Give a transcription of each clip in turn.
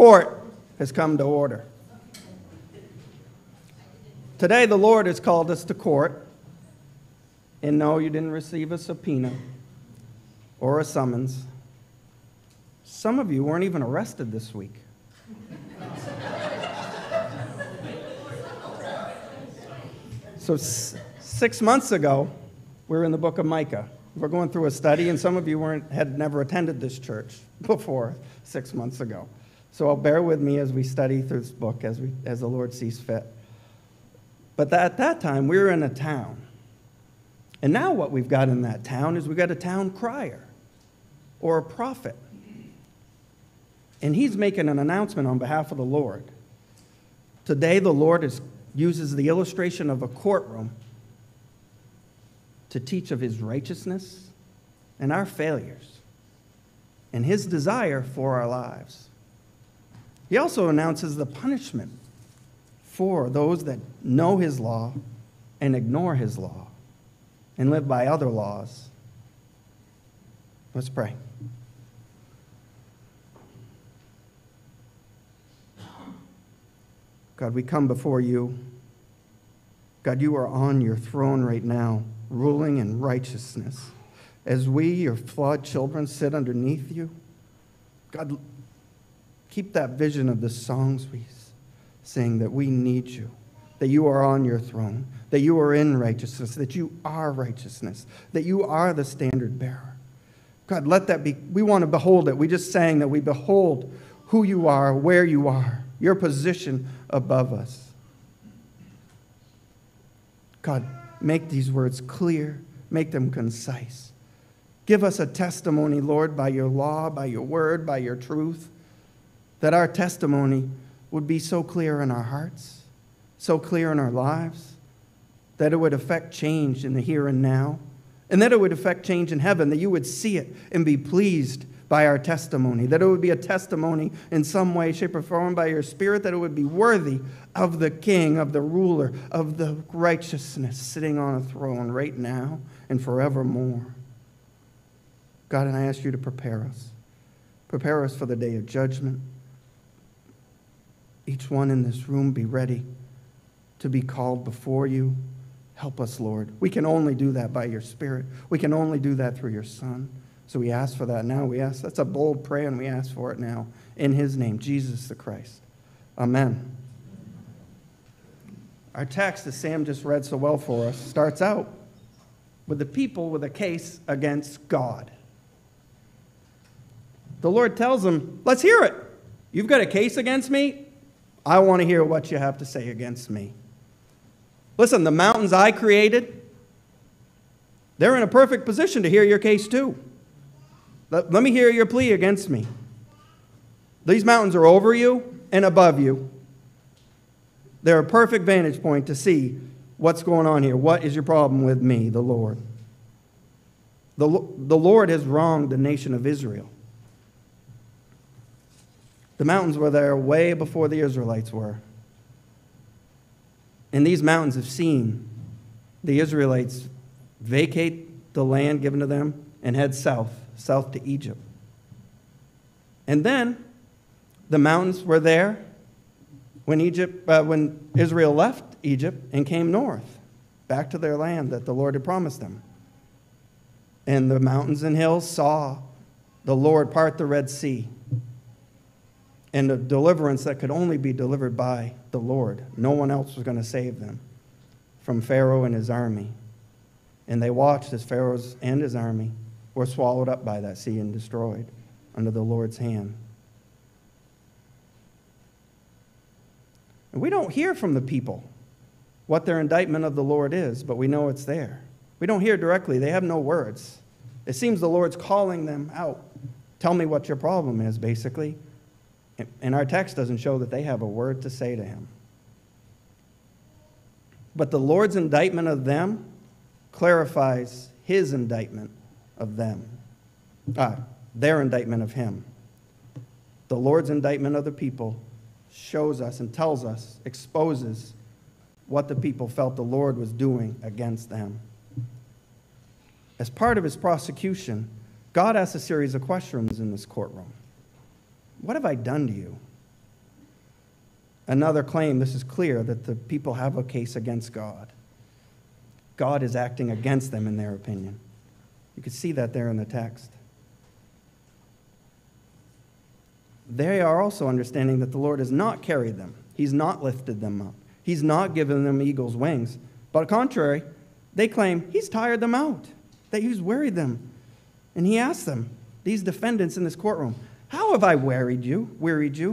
Court has come to order. Today, the Lord has called us to court. And no, you didn't receive a subpoena or a summons. Some of you weren't even arrested this week. so, s- six months ago, we were in the book of Micah. We're going through a study, and some of you weren't, had never attended this church before six months ago. So, I'll bear with me as we study through this book as, we, as the Lord sees fit. But at that time, we were in a town. And now, what we've got in that town is we've got a town crier or a prophet. And he's making an announcement on behalf of the Lord. Today, the Lord is, uses the illustration of a courtroom to teach of his righteousness and our failures and his desire for our lives. He also announces the punishment for those that know his law and ignore his law and live by other laws. Let's pray. God, we come before you. God, you are on your throne right now, ruling in righteousness. As we, your flawed children, sit underneath you, God, keep that vision of the songs we sing that we need you, that you are on your throne, that you are in righteousness, that you are righteousness, that you are the standard bearer. God, let that be. We want to behold it. We just sang that we behold who you are, where you are, your position above us. God, make these words clear, make them concise. Give us a testimony, Lord, by your law, by your word, by your truth, that our testimony would be so clear in our hearts, so clear in our lives, that it would affect change in the here and now, and that it would affect change in heaven, that you would see it and be pleased by our testimony, that it would be a testimony in some way, shape, or form by your Spirit, that it would be worthy of the King, of the ruler, of the righteousness sitting on a throne right now and forevermore. God, and I ask you to prepare us. Prepare us for the day of judgment. Each one in this room be ready to be called before you. Help us, Lord. We can only do that by your Spirit. We can only do that through your Son. So we ask for that now. We ask, that's a bold prayer, and we ask for it now. In his name, Jesus the Christ. Amen. Our text, as Sam just read so well for us, starts out with the people with a case against God. The Lord tells them, Let's hear it. You've got a case against me? I want to hear what you have to say against me. Listen, the mountains I created, they're in a perfect position to hear your case too. Let, let me hear your plea against me. These mountains are over you and above you. They're a perfect vantage point to see what's going on here. What is your problem with me, the Lord? The, the Lord has wronged the nation of Israel. The mountains were there way before the Israelites were. And these mountains have seen the Israelites vacate the land given to them and head south, south to Egypt. And then the mountains were there when, Egypt, uh, when Israel left Egypt and came north, back to their land that the Lord had promised them. And the mountains and hills saw the Lord part the Red Sea and a deliverance that could only be delivered by the Lord. No one else was going to save them from Pharaoh and his army. And they watched as Pharaoh and his army were swallowed up by that sea and destroyed under the Lord's hand. And we don't hear from the people what their indictment of the Lord is, but we know it's there. We don't hear directly, they have no words. It seems the Lord's calling them out. Tell me what your problem is, basically. And our text doesn't show that they have a word to say to him. But the Lord's indictment of them clarifies his indictment of them. Ah, their indictment of him. The Lord's indictment of the people shows us and tells us, exposes what the people felt the Lord was doing against them. As part of his prosecution, God asked a series of questions in this courtroom. What have I done to you? Another claim, this is clear, that the people have a case against God. God is acting against them in their opinion. You can see that there in the text. They are also understanding that the Lord has not carried them, He's not lifted them up, He's not given them eagle's wings. But contrary, they claim He's tired them out, that He's wearied them. And He asks them, these defendants in this courtroom, How have I wearied you? Wearied you?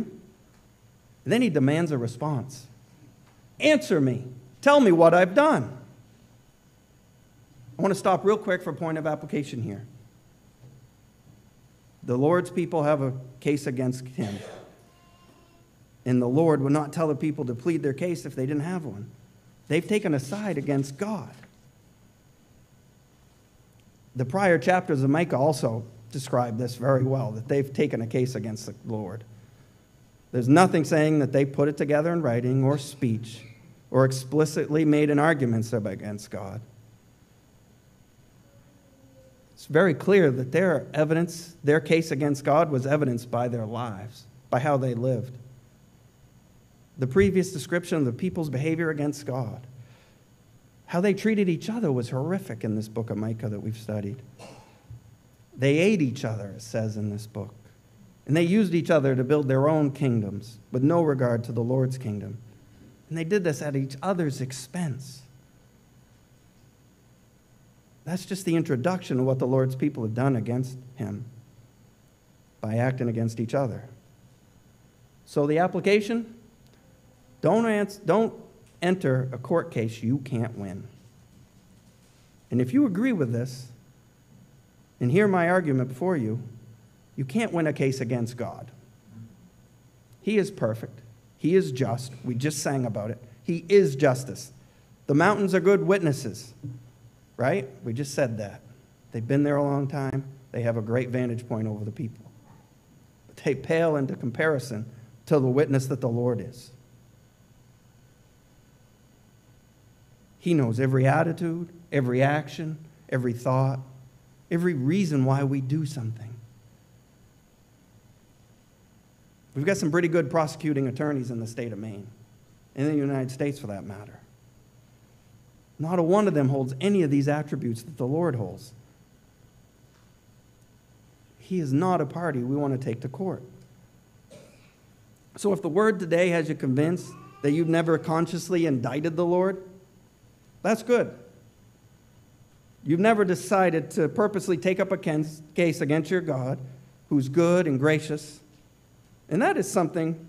And then He demands a response. Answer me. Tell me what I've done. I want to stop real quick for a point of application here. The Lord's people have a case against him. And the Lord would not tell the people to plead their case if they didn't have one. They've taken a side against God. The prior chapters of Micah also describe this very well that they've taken a case against the Lord. There's nothing saying that they put it together in writing or speech or explicitly made an argument against God. It's very clear that their evidence, their case against God was evidenced by their lives, by how they lived. The previous description of the people's behavior against God, how they treated each other, was horrific in this book of Micah that we've studied. They ate each other, it says in this book. And they used each other to build their own kingdoms with no regard to the Lord's kingdom. And they did this at each other's expense. That's just the introduction of what the Lord's people have done against him by acting against each other. So the application don't, don't enter a court case you can't win. And if you agree with this and hear my argument before you, you can't win a case against God. He is perfect. He is just. We just sang about it. He is justice. The mountains are good witnesses right? We just said that. They've been there a long time. They have a great vantage point over the people. But they pale into comparison to the witness that the Lord is. He knows every attitude, every action, every thought, every reason why we do something. We've got some pretty good prosecuting attorneys in the state of Maine, in the United States for that matter. Not a one of them holds any of these attributes that the Lord holds. He is not a party we want to take to court. So if the word today has you convinced that you've never consciously indicted the Lord, that's good. You've never decided to purposely take up a case against your God, who's good and gracious. And that is something,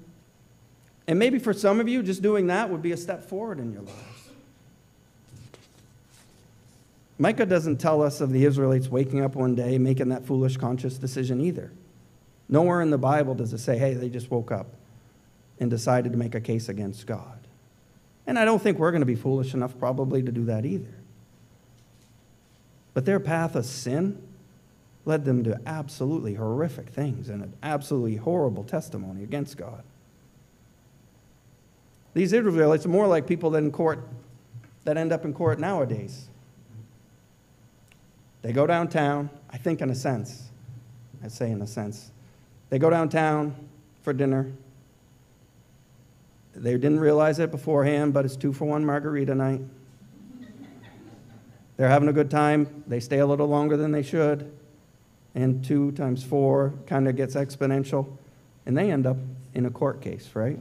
and maybe for some of you, just doing that would be a step forward in your life. Micah doesn't tell us of the Israelites waking up one day making that foolish conscious decision either. Nowhere in the Bible does it say, hey, they just woke up and decided to make a case against God. And I don't think we're going to be foolish enough probably to do that either. But their path of sin led them to absolutely horrific things and an absolutely horrible testimony against God. These Israelites are more like people that in court that end up in court nowadays. They go downtown, I think in a sense, I say in a sense. They go downtown for dinner. They didn't realize it beforehand, but it's two for one margarita night. They're having a good time. They stay a little longer than they should. And two times four kind of gets exponential. And they end up in a court case, right?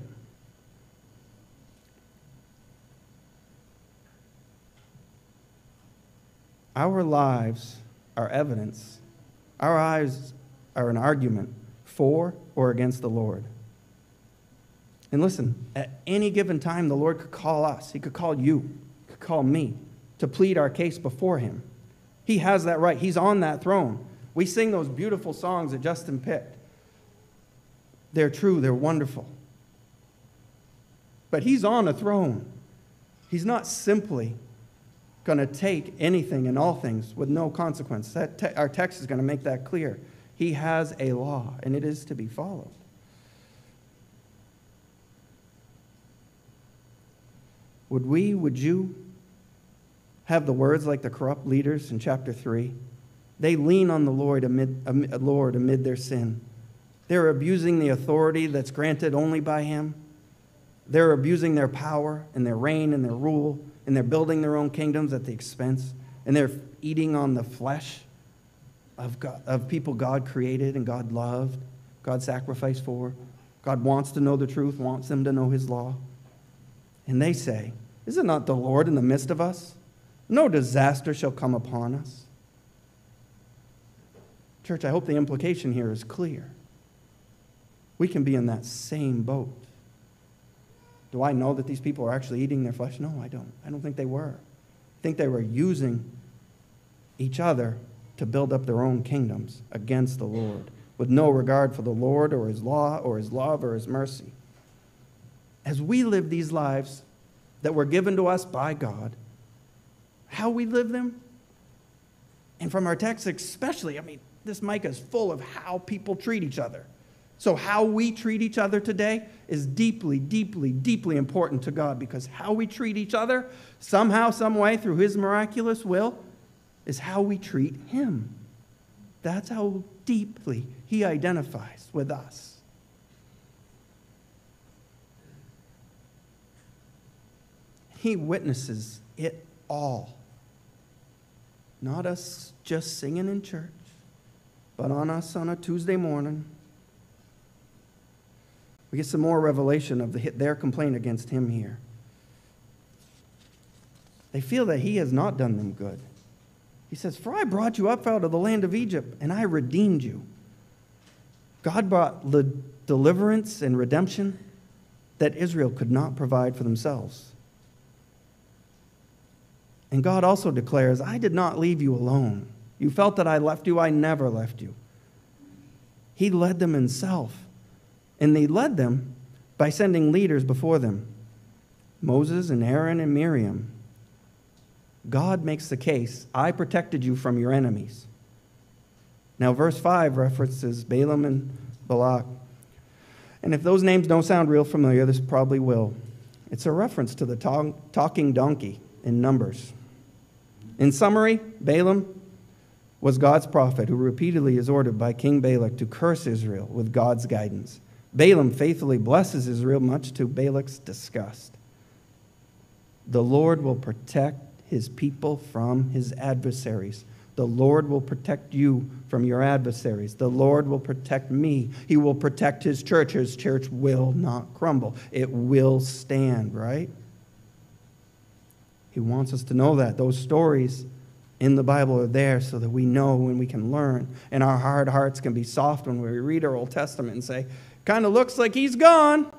Our lives are evidence. Our lives are an argument for or against the Lord. And listen, at any given time, the Lord could call us. He could call you, He could call me to plead our case before Him. He has that right. He's on that throne. We sing those beautiful songs that Justin picked. They're true, they're wonderful. But He's on a throne. He's not simply going to take anything and all things with no consequence. That te- our text is going to make that clear. He has a law, and it is to be followed. Would we, would you have the words like the corrupt leaders in chapter 3? They lean on the Lord amid, amid, Lord amid their sin. They're abusing the authority that's granted only by Him. They're abusing their power and their reign and their rule, and they're building their own kingdoms at the expense, and they're eating on the flesh of, God, of people God created and God loved, God sacrificed for. God wants to know the truth, wants them to know His law. And they say, Is it not the Lord in the midst of us? No disaster shall come upon us. Church, I hope the implication here is clear. We can be in that same boat. Do I know that these people are actually eating their flesh? No, I don't. I don't think they were. I think they were using each other to build up their own kingdoms against the Lord, with no regard for the Lord or his law or his love or his mercy. As we live these lives that were given to us by God, how we live them, and from our text especially, I mean, this Micah is full of how people treat each other. So, how we treat each other today is deeply, deeply, deeply important to God because how we treat each other, somehow, some way, through His miraculous will, is how we treat Him. That's how deeply He identifies with us. He witnesses it all. Not us just singing in church, but on us on a Tuesday morning. We get some more revelation of the, their complaint against him here. They feel that he has not done them good. He says, For I brought you up out of the land of Egypt, and I redeemed you. God brought the deliverance and redemption that Israel could not provide for themselves. And God also declares, I did not leave you alone. You felt that I left you, I never left you. He led them himself. And they led them by sending leaders before them Moses and Aaron and Miriam. God makes the case I protected you from your enemies. Now, verse 5 references Balaam and Balak. And if those names don't sound real familiar, this probably will. It's a reference to the talking donkey in Numbers. In summary, Balaam was God's prophet who repeatedly is ordered by King Balak to curse Israel with God's guidance. Balaam faithfully blesses Israel, much to Balak's disgust. The Lord will protect his people from his adversaries. The Lord will protect you from your adversaries. The Lord will protect me. He will protect his church. His church will not crumble, it will stand, right? He wants us to know that. Those stories in the Bible are there so that we know and we can learn. And our hard hearts can be soft when we read our Old Testament and say, kind of looks like he's gone.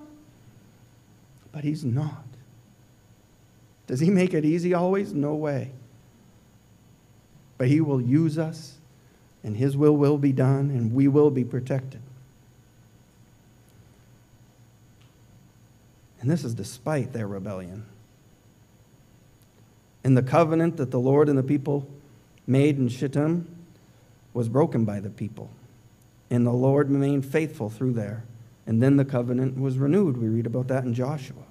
But he's not. Does he make it easy always? No way. But he will use us, and his will will be done, and we will be protected. And this is despite their rebellion and the covenant that the Lord and the people made in Shittim was broken by the people. And the Lord remained faithful through there. And then the covenant was renewed. We read about that in Joshua.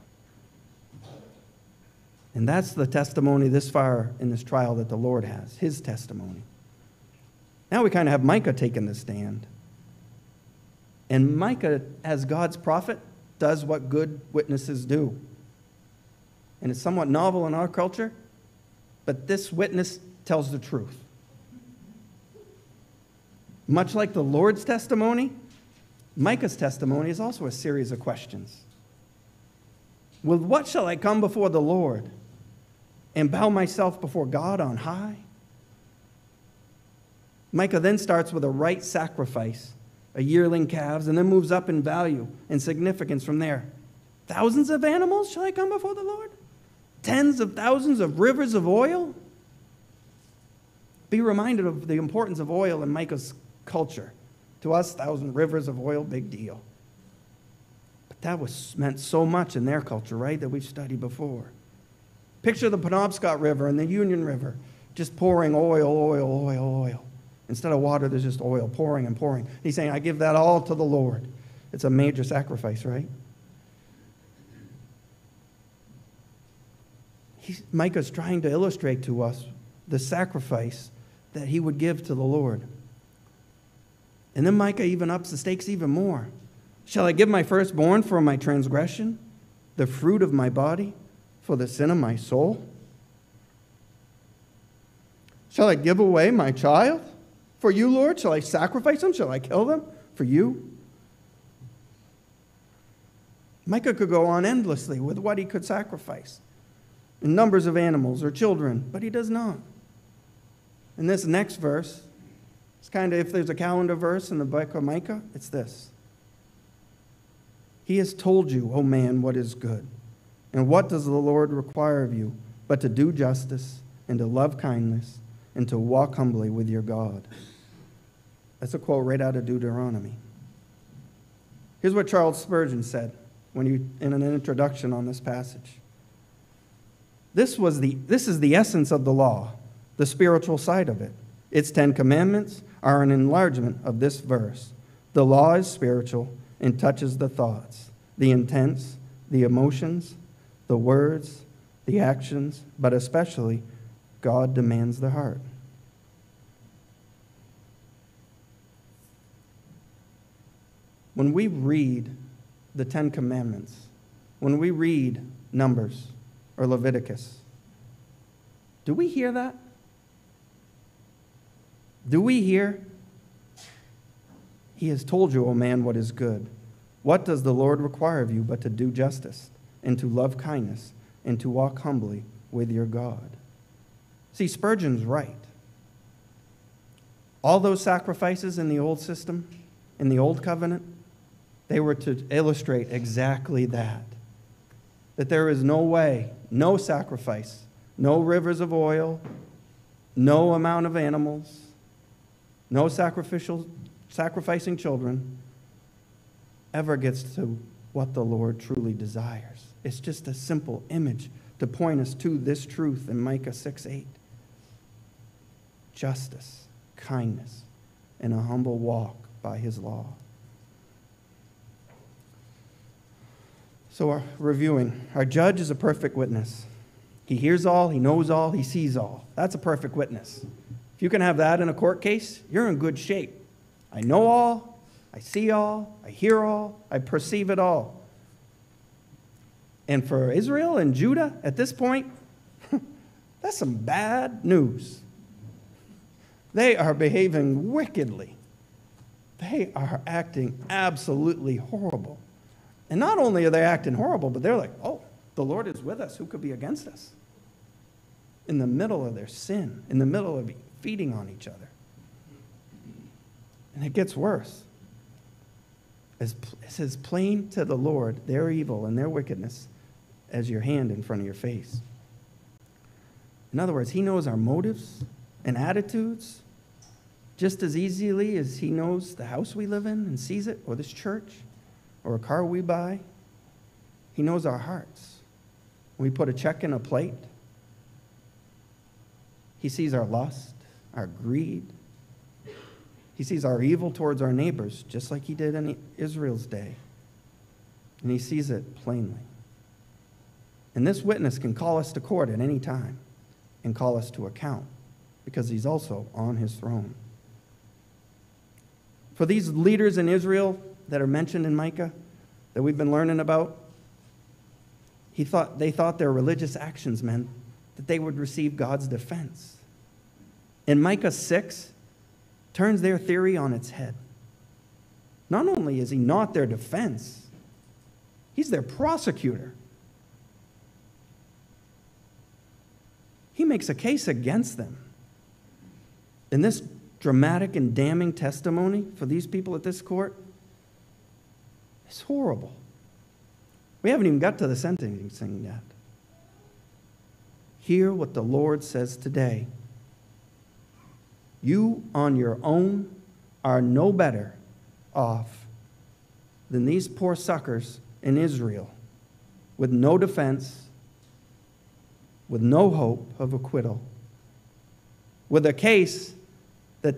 And that's the testimony this far in this trial that the Lord has, his testimony. Now we kind of have Micah taking the stand. And Micah, as God's prophet, does what good witnesses do. And it's somewhat novel in our culture but this witness tells the truth. Much like the Lord's testimony, Micah's testimony is also a series of questions. With what shall I come before the Lord and bow myself before God on high? Micah then starts with a right sacrifice, a yearling calves, and then moves up in value and significance from there. Thousands of animals shall I come before the Lord? Tens of thousands of rivers of oil? Be reminded of the importance of oil in Micah's culture. To us, thousand rivers of oil, big deal. But that was meant so much in their culture, right? That we've studied before. Picture the Penobscot River and the Union River just pouring oil, oil, oil, oil. Instead of water, there's just oil pouring and pouring. He's saying, I give that all to the Lord. It's a major sacrifice, right? He's, Micah's trying to illustrate to us the sacrifice that he would give to the Lord. And then Micah even ups the stakes even more. Shall I give my firstborn for my transgression, the fruit of my body for the sin of my soul? Shall I give away my child for you, Lord? Shall I sacrifice them? Shall I kill them for you? Micah could go on endlessly with what he could sacrifice in numbers of animals or children, but he does not. In this next verse, it's kind of if there's a calendar verse in the book of Micah, it's this. He has told you, O man, what is good. And what does the Lord require of you but to do justice and to love kindness and to walk humbly with your God? That's a quote right out of Deuteronomy. Here's what Charles Spurgeon said when he, in an introduction on this passage. This, was the, this is the essence of the law, the spiritual side of it. Its Ten Commandments are an enlargement of this verse. The law is spiritual and touches the thoughts, the intents, the emotions, the words, the actions, but especially God demands the heart. When we read the Ten Commandments, when we read Numbers or Leviticus, do we hear that? Do we hear? He has told you, O man, what is good. What does the Lord require of you but to do justice, and to love kindness, and to walk humbly with your God? See, Spurgeon's right. All those sacrifices in the old system, in the old covenant, they were to illustrate exactly that. That there is no way, no sacrifice, no rivers of oil, no amount of animals, no sacrificial sacrificing children ever gets to what the Lord truly desires. It's just a simple image to point us to this truth in Micah 6 8. Justice, kindness, and a humble walk by his law. So, our, reviewing, our judge is a perfect witness. He hears all, he knows all, he sees all. That's a perfect witness. If you can have that in a court case, you're in good shape. I know all, I see all, I hear all, I perceive it all. And for Israel and Judah at this point, that's some bad news. They are behaving wickedly. They are acting absolutely horrible. And not only are they acting horrible, but they're like, oh, the Lord is with us. Who could be against us? In the middle of their sin, in the middle of feeding on each other. And it gets worse. As, it's as plain to the Lord their evil and their wickedness as your hand in front of your face. In other words, He knows our motives and attitudes just as easily as He knows the house we live in and sees it, or this church, or a car we buy. He knows our hearts. When we put a check in a plate, He sees our lust our greed. He sees our evil towards our neighbors, just like he did in Israel's day. And he sees it plainly. And this witness can call us to court at any time and call us to account because he's also on his throne. For these leaders in Israel that are mentioned in Micah that we've been learning about, he thought, they thought their religious actions meant that they would receive God's defense. In Micah 6, turns their theory on its head. Not only is he not their defense, he's their prosecutor. He makes a case against them. In this dramatic and damning testimony for these people at this court, it's horrible. We haven't even got to the sentencing yet. Hear what the Lord says today you on your own are no better off than these poor suckers in Israel with no defense, with no hope of acquittal, with a case that,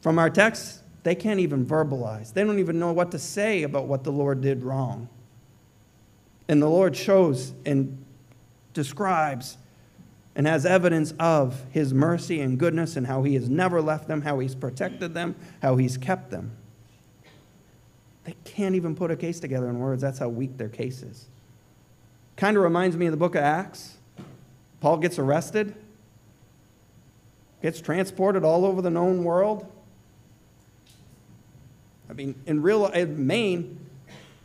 from our text, they can't even verbalize. They don't even know what to say about what the Lord did wrong. And the Lord shows and describes and has evidence of his mercy and goodness and how he has never left them, how he's protected them, how he's kept them. They can't even put a case together in words. That's how weak their case is. Kind of reminds me of the book of Acts. Paul gets arrested, gets transported all over the known world. I mean, in real in Maine,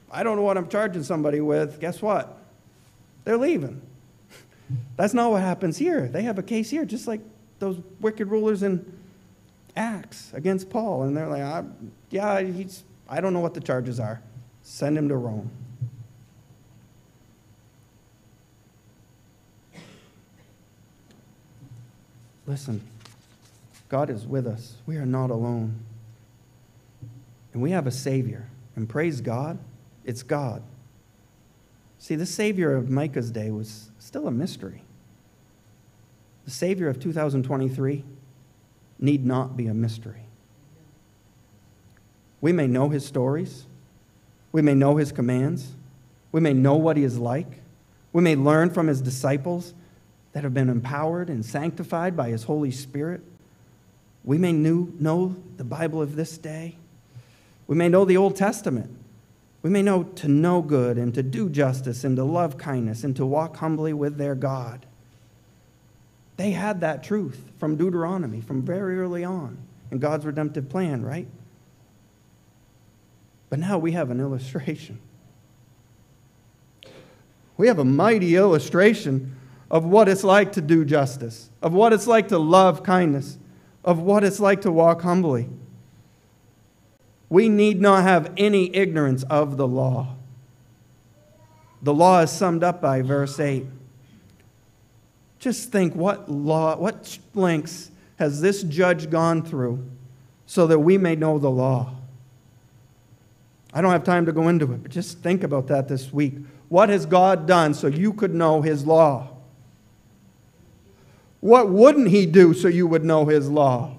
I don't know what I'm charging somebody with. Guess what? They're leaving. That's not what happens here. They have a case here, just like those wicked rulers in Acts against Paul. And they're like, I, yeah, he's, I don't know what the charges are. Send him to Rome. Listen, God is with us. We are not alone. And we have a Savior. And praise God, it's God. See, the Savior of Micah's day was still a mystery. The Savior of 2023 need not be a mystery. We may know his stories, we may know his commands, we may know what he is like, we may learn from his disciples that have been empowered and sanctified by his Holy Spirit. We may know the Bible of this day. We may know the Old Testament. We may know to know good and to do justice and to love kindness and to walk humbly with their God. They had that truth from Deuteronomy, from very early on in God's redemptive plan, right? But now we have an illustration. We have a mighty illustration of what it's like to do justice, of what it's like to love kindness, of what it's like to walk humbly. We need not have any ignorance of the law. The law is summed up by verse 8. Just think what law, what lengths has this judge gone through so that we may know the law? I don't have time to go into it, but just think about that this week. What has God done so you could know his law? What wouldn't he do so you would know his law?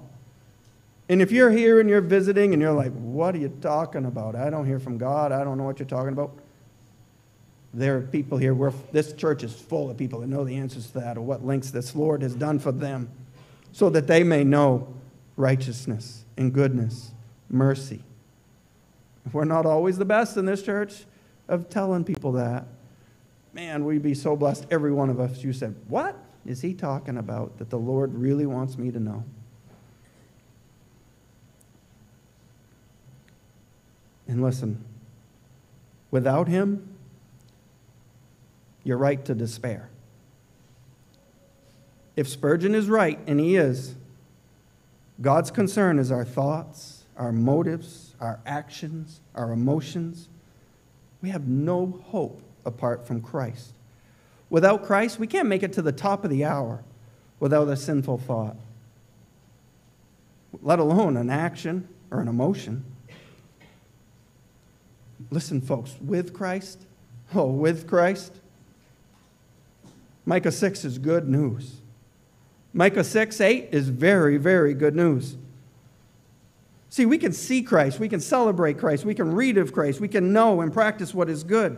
And if you're here and you're visiting and you're like, what are you talking about? I don't hear from God. I don't know what you're talking about. There are people here, where this church is full of people that know the answers to that or what links this Lord has done for them so that they may know righteousness and goodness, mercy. We're not always the best in this church of telling people that. Man, we'd be so blessed, every one of us. You said, What is he talking about that the Lord really wants me to know? And listen, without him, you're right to despair. If Spurgeon is right, and he is, God's concern is our thoughts, our motives, our actions, our emotions. We have no hope apart from Christ. Without Christ, we can't make it to the top of the hour without a sinful thought, let alone an action or an emotion. Listen, folks, with Christ, oh, with Christ, Micah 6 is good news. Micah 6 8 is very, very good news. See, we can see Christ, we can celebrate Christ, we can read of Christ, we can know and practice what is good.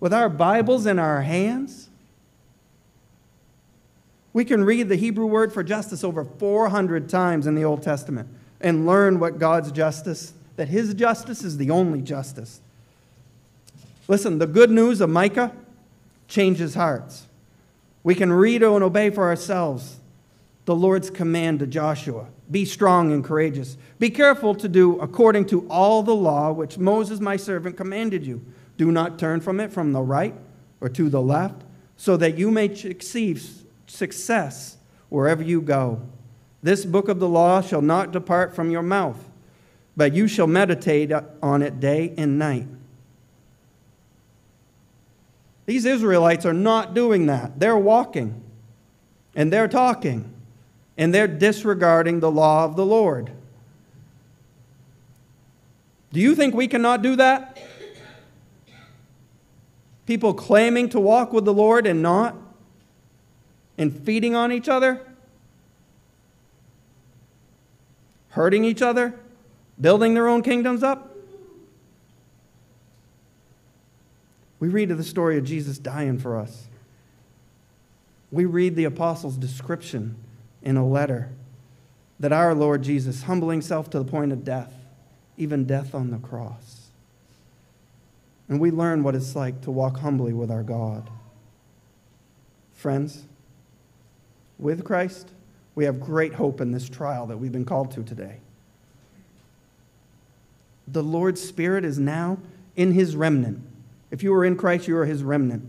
With our Bibles in our hands, we can read the Hebrew word for justice over 400 times in the Old Testament and learn what God's justice that his justice is the only justice. Listen, the good news of Micah changes hearts. We can read and obey for ourselves the Lord's command to Joshua Be strong and courageous. Be careful to do according to all the law which Moses, my servant, commanded you. Do not turn from it from the right or to the left, so that you may achieve success wherever you go. This book of the law shall not depart from your mouth but you shall meditate on it day and night. These Israelites are not doing that. They're walking and they're talking and they're disregarding the law of the Lord. Do you think we cannot do that? People claiming to walk with the Lord and not? And feeding on each other? Hurting each other? Building their own kingdoms up? We read of the story of Jesus dying for us. We read the apostles' description in a letter that our Lord Jesus, humbling himself to the point of death, even death on the cross, and we learn what it's like to walk humbly with our God. Friends, with Christ, we have great hope in this trial that we've been called to today. The Lord's Spirit is now in his remnant. If you are in Christ, you are his remnant.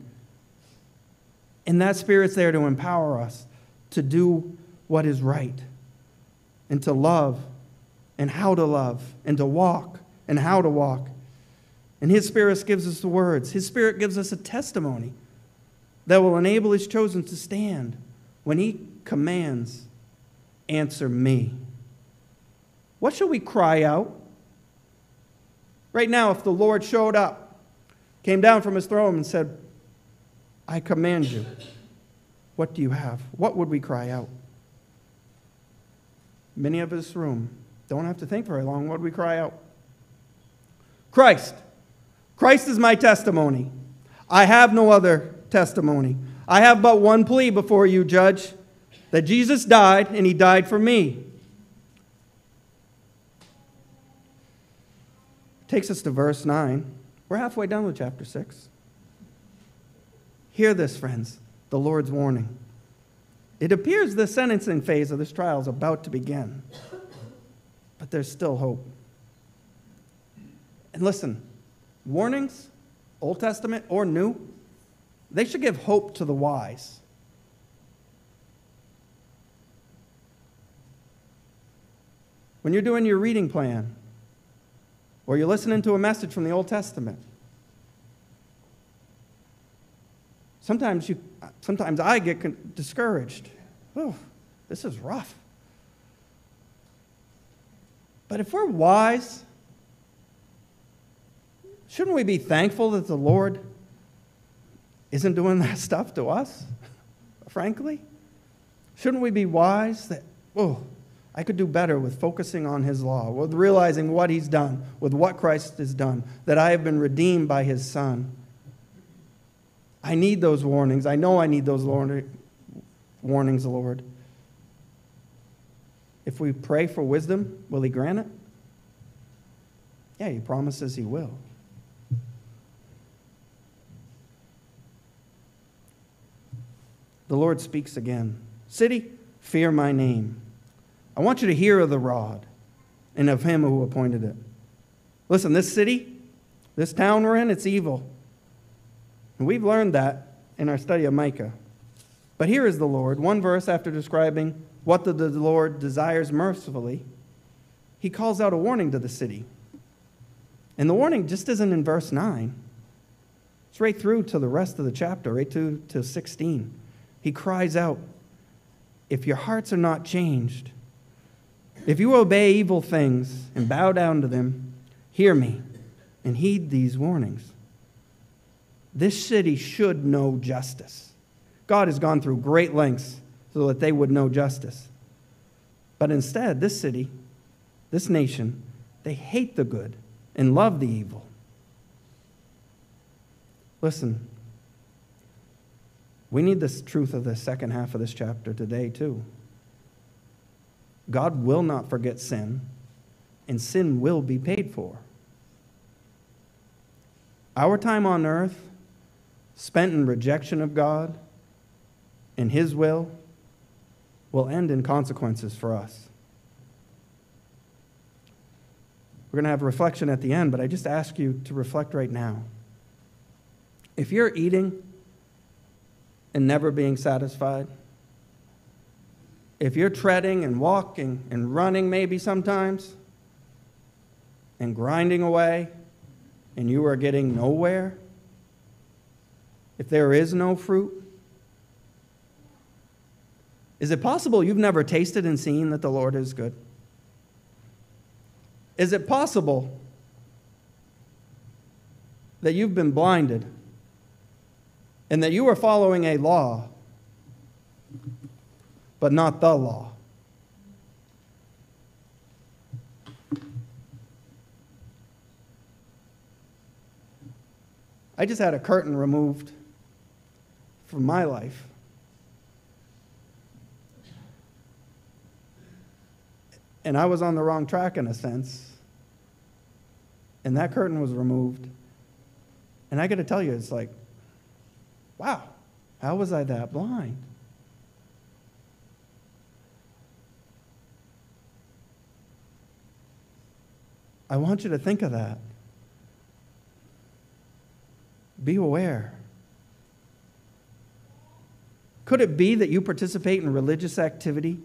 And that Spirit's there to empower us to do what is right and to love and how to love and to walk and how to walk. And his Spirit gives us the words, his Spirit gives us a testimony that will enable his chosen to stand when he commands, Answer me. What shall we cry out? Right now, if the Lord showed up, came down from his throne, and said, I command you, what do you have? What would we cry out? Many of this room don't have to think very long. What would we cry out? Christ. Christ is my testimony. I have no other testimony. I have but one plea before you, Judge that Jesus died and he died for me. Takes us to verse 9. We're halfway done with chapter 6. Hear this, friends, the Lord's warning. It appears the sentencing phase of this trial is about to begin, but there's still hope. And listen, warnings, Old Testament or New, they should give hope to the wise. When you're doing your reading plan, or you're listening to a message from the Old Testament, sometimes, you, sometimes I get discouraged. Oh, this is rough. But if we're wise, shouldn't we be thankful that the Lord isn't doing that stuff to us, frankly? Shouldn't we be wise that, oh, I could do better with focusing on his law, with realizing what he's done, with what Christ has done, that I have been redeemed by his son. I need those warnings. I know I need those warnings, Lord. If we pray for wisdom, will he grant it? Yeah, he promises he will. The Lord speaks again City, fear my name. I want you to hear of the rod and of him who appointed it. Listen, this city, this town we're in, it's evil. And we've learned that in our study of Micah. But here is the Lord, one verse after describing what the, Lord desires mercifully, he calls out a warning to the city. And the warning just isn't in verse 9. It's right through to the rest of the chapter, right to, to 16. He cries out, If your hearts are not changed, if you obey evil things and bow down to them, hear me and heed these warnings. This city should know justice. God has gone through great lengths so that they would know justice. But instead, this city, this nation, they hate the good and love the evil. Listen, we need this truth of the second half of this chapter today, too. God will not forget sin, and sin will be paid for. Our time on earth, spent in rejection of God and His will, will end in consequences for us. We're going to have reflection at the end, but I just ask you to reflect right now. If you're eating and never being satisfied, if you're treading and walking and running, maybe sometimes, and grinding away, and you are getting nowhere, if there is no fruit, is it possible you've never tasted and seen that the Lord is good? Is it possible that you've been blinded and that you are following a law but not the law. I just had a curtain removed from my life. And I was on the wrong track in a sense. And that curtain was removed. And I got to tell you, it's like, wow, how was I that blind? I want you to think of that. Be aware. Could it be that you participate in religious activity,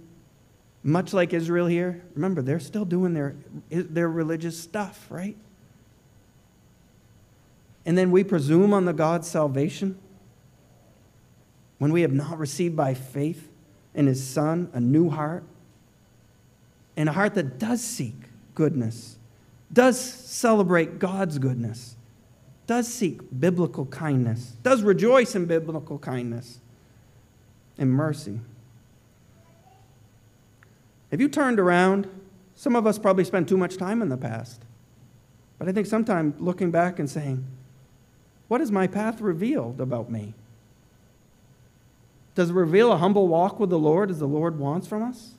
much like Israel here? Remember, they're still doing their, their religious stuff, right? And then we presume on the God's salvation when we have not received by faith in His Son a new heart and a heart that does seek goodness, does celebrate God's goodness, does seek biblical kindness, does rejoice in biblical kindness and mercy. Have you turned around? Some of us probably spent too much time in the past. But I think sometimes looking back and saying, what has my path revealed about me? Does it reveal a humble walk with the Lord as the Lord wants from us?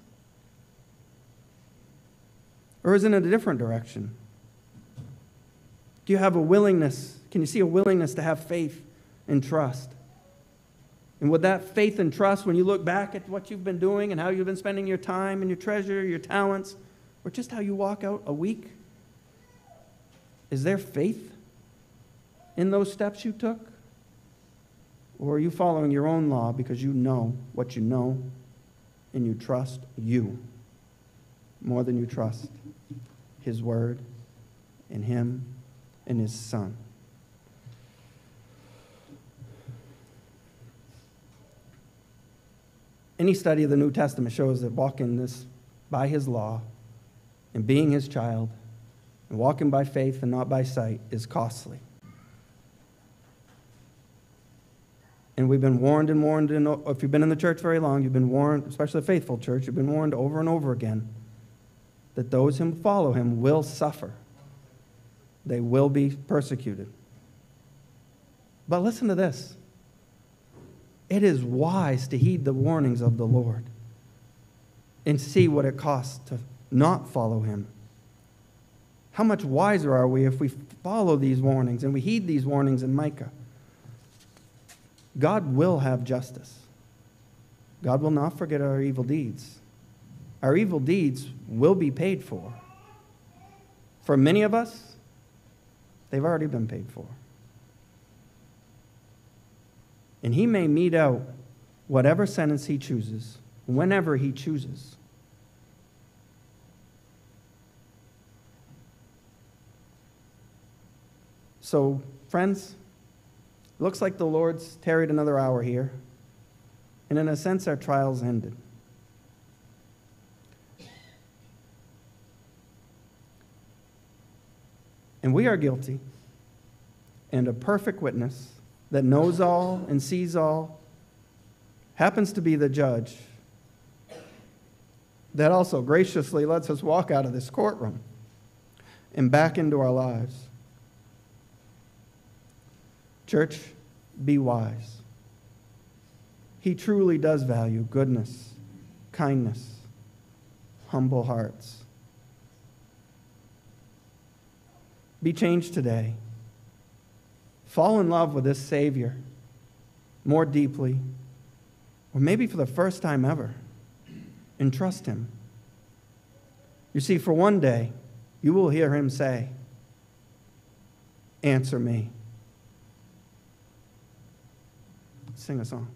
Or is it in a different direction? Do you have a willingness? Can you see a willingness to have faith and trust? And with that faith and trust, when you look back at what you've been doing and how you've been spending your time and your treasure, your talents, or just how you walk out a week, is there faith in those steps you took? Or are you following your own law because you know what you know and you trust you more than you trust His Word and Him and His Son? Any study of the New Testament shows that walking this by his law and being his child and walking by faith and not by sight is costly. And we've been warned and warned, and if you've been in the church very long, you've been warned, especially the faithful church, you've been warned over and over again that those who follow him will suffer. They will be persecuted. But listen to this it is wise to heed the warnings of the Lord and see what it costs to not follow him. How much wiser are we if we follow these warnings and we heed these warnings in Micah? God will have justice. God will not forget our evil deeds. Our evil deeds will be paid for. For many of us, they've already been paid for. And he may mete out whatever sentence he chooses, whenever he chooses. So, friends, looks like the Lord's tarried another hour here. And in a sense, our trial's ended. And we are guilty and a perfect witness that knows all and sees all, happens to be the judge, that also graciously lets us walk out of this courtroom and back into our lives. Church, be wise. He truly does value goodness, kindness, humble hearts. Be changed today. Fall in love with this Savior more deeply, or maybe for the first time ever, and trust Him. You see, for one day, you will hear Him say, Answer me. Sing a song.